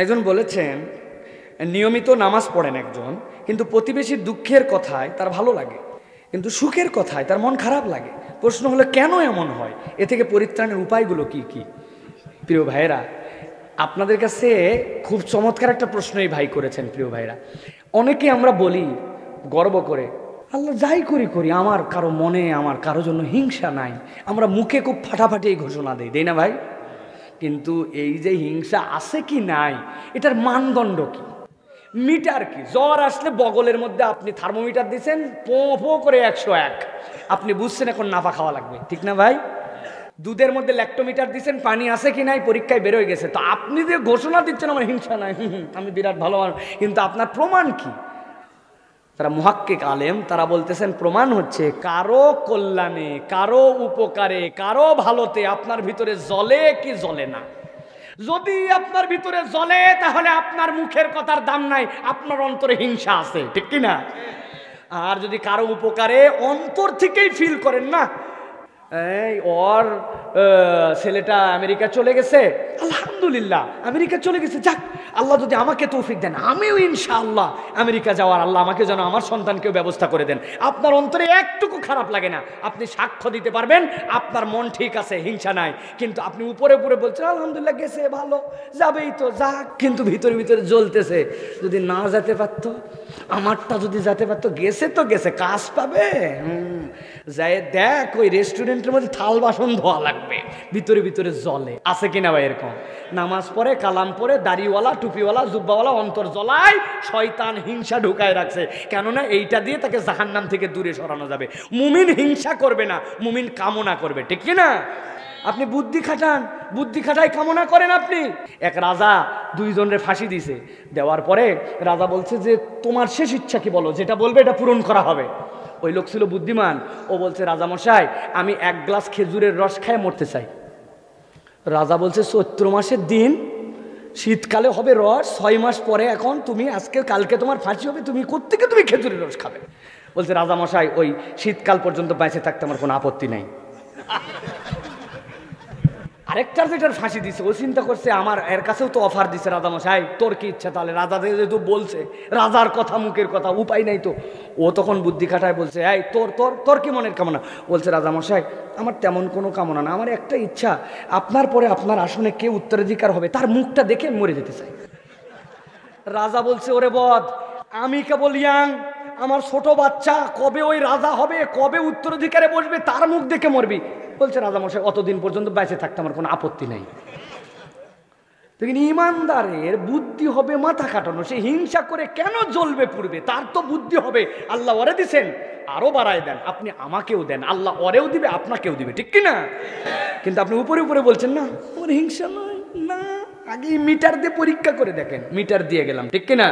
একজন বলেছেন, নিয়মিত নামাজ পড়েন একজন, কিন্তু প্রতিবেশীর দুঃখের কথায় তার ভালো লাগে, কিন্তু সুখের কথায় তার মন খারাপ লাগে। প্রশ্ন হলো, কেন এমন হয়? এ থেকে পরিত্রাণের উপায়গুলো কি কি? প্রিয় ভাইয়েরা, আপনাদের কাছে খুব চমৎকার একটা প্রশ্ন এই ভাই করেছেন, প্রিয় ভাইরা অনেকে আমরা বলি, গর্ব করে, আল্লাহ যাই করি করি, আমার কারও মনে, আমার কারও জন্য হিংসা নাই, আমরা মুখে খুব ফাটাফাটি এই ঘোষণা দিই। দেই না ভাই? কিন্তু এই যে হিংসা আছে কি নাই, এটার মানদণ্ড কি? মিটার কি? জ্বর আসলে বগলের মধ্যে আপনি থার্মোমিটার দিচ্ছেন পো পো করে একশো এক। আপনি বুঝছেন এখন নাফা খাওয়া লাগবে, ঠিক না ভাই? দুধের মধ্যে ল্যাক্টোমিটার দিচ্ছেন পানি আছে কি নাই, পরীক্ষায় বেরোয় গেছে। তো আপনি যে ঘোষণা দিচ্ছেন, আমার হিংসা নাই আমি বিরাট ভালো কিন্তু আপনার প্রমাণ কি? তারা মুহাক্কিক আলেম, তারা বলতেছেন, প্রমাণ হচ্ছে কারও কল্যাণে, কারও উপকারে, কারও ভালোতে আপনার ভিতরে জলে কি জলে না। যদি আপনার ভিতরে জলে তাহলে আপনার মুখের কথার দাম নাই, আপনার অন্তরে হিংসা আছে, ঠিক কিনা? আর যদি কারও উপকারে অন্তর থেকেই ফিল করেন না ওর ছেলেটা আমেরিকা চলে গেছে। আলহামদুলিল্লাহ, আমেরিকা চলে গেছে। যাক, আল্লাহ যদি আমাকে তৌফিক দেন, আমিও ইনশাআল্লাহ আমেরিকা যাওয়ার আল্লাহ আমাকে যেন আমার সন্তানকেও ব্যবস্থা করে দেন। আপনার অন্তরে একটুকু খারাপ লাগে না। আপনি সাক্ষ্য দিতে পারবেন, আপনার মন ঠিক আছে, হিংসা নাই। কিন্তু আপনি উপরে উপরে বলছেন, আলহামদুলিল্লাহ, গেছে, ভালো, যাবেই তো, যাক। কিন্তু ভিতরে ভিতরে জ্বলতেছে। যদি না যেতে পারতো, আমারটা যদি যেতে পারতো, গেছে তো গেছে, কাজ পাবে। যাই, দেখ, ওই রেস্টুরেন্টের মধ্যে থাল বাসন ধোয়া লাগবে, ভিতরে ভিতরে জলে আছে কিনা ভাই এরকম? নামাজ পড়ে, কালাম পরে দাড়িওয়ালা, টুপিওয়ালা, জুব্বাওয়ালা, অন্তর জ্বলায়, শয়তান হিংসা ঢুকায় রাখছে। কেননা এইটা দিয়ে তাকে জাহান্নাম থেকে দূরে সরানো যাবে। মুমিন হিংসা করবে না, মুমিন কামনা করবে, ঠিক কি না? আপনি বুদ্ধি খাটান, বুদ্ধি খাটাই কামনা করেন আপনি। এক রাজা দুইজনের ফাঁসি দিছে। দেওয়ার পরে রাজা বলছে যে, তোমার শেষ ইচ্ছা কি বলো? যেটা বলবে এটা পূরণ করা হবে। ওই লোক ছিল বুদ্ধিমান। ও বলছে, রাজামশাই, আমি এক গ্লাস খেজুরের রস খায় মরতে চাই। রাজা বলছে, চৈত্র মাসের দিন, শীতকালে হবে রস, ছয় মাস পরে এখন তুমি আজকে, কালকে তোমার ফাঁসি হবে, তুমি কোত্থেকে তুমি খেজুরের রস খাবে? বলছে, রাজামশাই, ওই শীতকাল পর্যন্ত বেঁচে থাকতে আমার কোনো আপত্তি নেই। আরেকটার যেটার ফাঁসি দিছে, ও চিন্তা করছে, আমার, এর কাছেও তো অফার দিছে রাজামশাই তোর কি ইচ্ছা তাহলে? রাজা যেহেতু বলছে, রাজার কথা মুখের কথা, উপায় নাই তো। ও তখন বুদ্ধি খাটায় বলছে, এই, তোর তোর তোর কি মনের কামনা? বলছে রাজামশাই আমার তেমন কোনো কামনা না, আমার একটা ইচ্ছা, আপনার পরে আপনার আসনে কে উত্তরাধিকার হবে, তার মুখটা দেখে মরে যেতে চাই। রাজা বলছে, ওরে বধ, আমি কেবল ইয়াং আমার ছোট বাচ্চা কবে ওই রাজা হবে, কবে উত্তরাধিকারে বসবে, তার মুখ দেখে মরবি। বলছে রাজা মশাই অতদিন পর্যন্ত বেঁচে থাকতে আমার কোনো আপত্তি নেই। দেখুন, ইমানদারের বুদ্ধি হবে মাথা কাটানো সে হিংসা করে কেন জ্বলবে পূর্বে তার তো বুদ্ধি হবে, আল্লাহ ওরে দিছেন, আরও বাড়ায় দেন, আপনি আমাকেও দেন, আল্লাহ ওরেও দিবে, আপনাকেও দিবে, ঠিক কি না কিন্তু আপনি উপরে উপরে বলছেন, না ওর হিংসা নয়, না। আগে মিটার দিয়ে পরীক্ষা করে দেখেন, মিটার দিয়ে গেলাম, ঠিক কি না